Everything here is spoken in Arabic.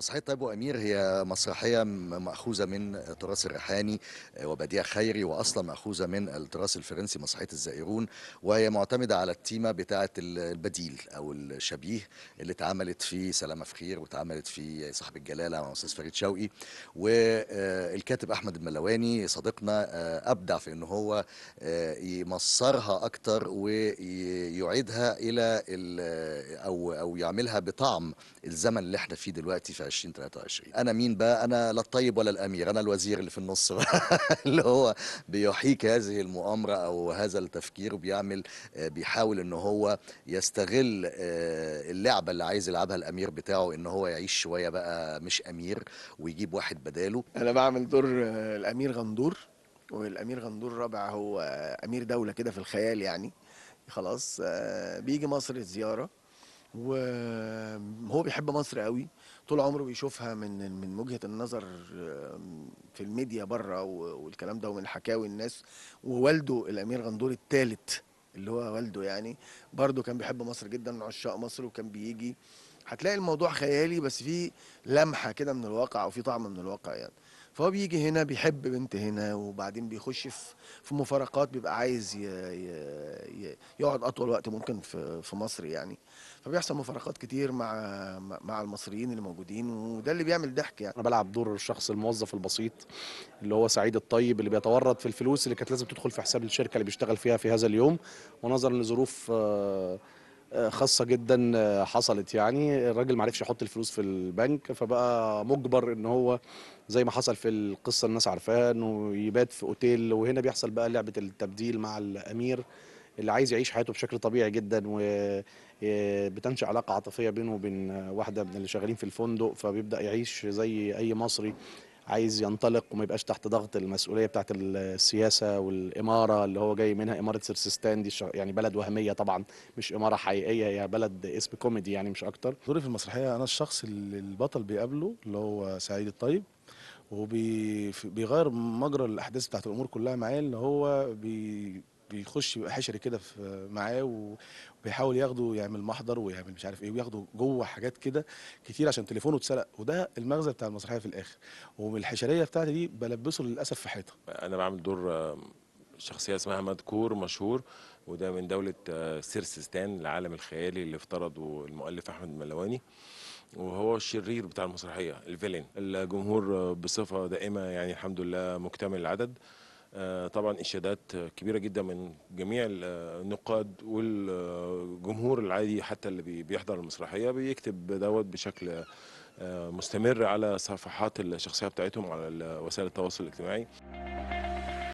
مسرحية طيب وأمير هي مسرحية مأخوذة من تراث الريحاني وبديع خيري وأصلا مأخوذة من التراث الفرنسي مسرحية الزائرون وهي معتمدة على التيمة بتاعة ال- البديل أو الشبيه اللي اتعملت في سلامة فخير واتعملت في صاحب الجلالة مع أستاذ فريد شوقي والكاتب أحمد الملواني صديقنا آه، أبدع في إن هو آه، يمصرها أكتر ويعيدها إلى أو أو يعملها بطعم الزمن اللي إحنا فيه دلوقتي في 2023 أنا مين بقى؟ أنا لا الطيب ولا الأمير أنا الوزير اللي في النص اللي هو بيحيك هذه المؤامرة أو هذا التفكير وبيعمل آه، بيحاول إن هو يستغل آه، اللعبة اللي عايز يلعبها الأمير بتاعه إن هو يعيش شوية بقى مش أمير ويجيب واحد بداله. أنا بعمل دور آه، الأمير غندور والأمير غندور رابع هو أمير دولة كده في الخيال يعني. خلاص بيجي مصر زيارة. وهو بيحب مصر قوي. طول عمره بيشوفها من من وجهة النظر في الميديا بره والكلام ده ومن حكاوي الناس. ووالده الأمير غندور الثالث اللي هو والده يعني برضه كان بيحب مصر جدا من عشاق مصر وكان بيجي. هتلاقي الموضوع خيالي بس فيه لمحة كده من الواقع أو في طعم من الواقع يعني. فهو بيجي هنا بيحب بنت هنا وبعدين بيخش في في مفارقات بيبقى عايز. يقعد أطول وقت ممكن في في مصر يعني فبيحصل مفارقات كتير مع مع المصريين اللي موجودين وده اللي بيعمل ضحك يعني أنا بلعب دور الشخص الموظف البسيط اللي هو سعيد الطيب اللي بيتورط في الفلوس اللي كانت لازم تدخل في حساب الشركة اللي بيشتغل فيها في هذا اليوم ونظرا لظروف آه، خاصة جدا آه، حصلت يعني. الراجل ما عرفش يحط الفلوس في البنك فبقى مجبر إن هو زي ما حصل في القصة الناس عارفاها إنه يبات في أوتيل. وهنا بيحصل بقى لعبة التبديل مع الأمير اللي عايز يعيش حياته بشكل طبيعي جدا وبتنشأ علاقة عاطفية بينه وبين واحدة من اللي شغالين في الفندق. فبيبدأ يعيش زي أي مصري. عايز ينطلق وما يبقاش تحت ضغط المسؤولية بتاعت السياسة والإمارة اللي هو جاي منها إمارة سرسستان دي يعني بلد وهمية طبعا مش إمارة حقيقية هي بلد اسم كوميدي يعني مش أكتر. دوري في المسرحية أنا الشخص اللي البطل بيقابله اللي هو سعيد الطيب وبيغير مجرى الأحداث بتاعت الأمور كلها معاه اللي هو بي بيخش يبقى حشري كده في معاه وبيحاول ياخده يعمل محضر ويعمل مش عارف إيه وياخده جوه حاجات كده كتير عشان تليفونه اتسرق. وده المغزى بتاع المسرحية في الآخر. ومن الحشرية بتاعتي دي بلبسه للأسف في حيطة. أنا بعمل دور آه، شخصية اسمها مذكور مشهور وده من دولة آه، سيرسستان العالم الخيالي اللي افترضه المؤلف أحمد ملواني. وهو الشرير بتاع المسرحية الفيلن. الجمهور آه، بصفة دائمة يعني الحمد لله مكتمل العدد. طبعا إشادات كبيرة جدا من جميع النقاد والجمهور العادي حتى اللي بي- بيحضر المسرحية بيكتب دوت بشكل آه، مستمر على صفحات الشخصية بتاعتهم على وسائل التواصل الاجتماعي.